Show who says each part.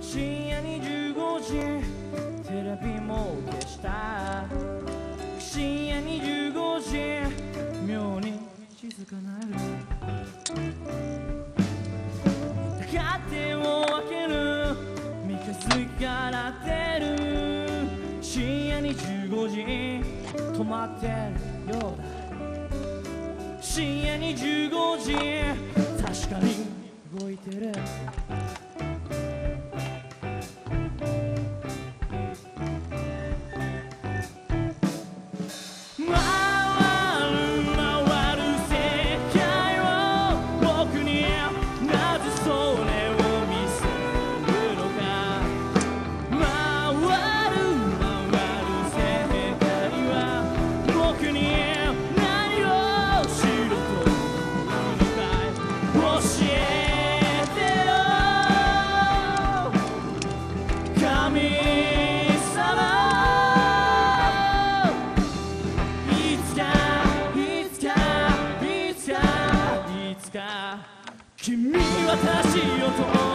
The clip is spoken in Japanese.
Speaker 1: 深夜25時テレビも消した。深夜25時妙に静かな夜勝手を開ける。三日月が出る。深夜25時止まってるようだ。深夜25時確かに動いてる。my 君は正しいよと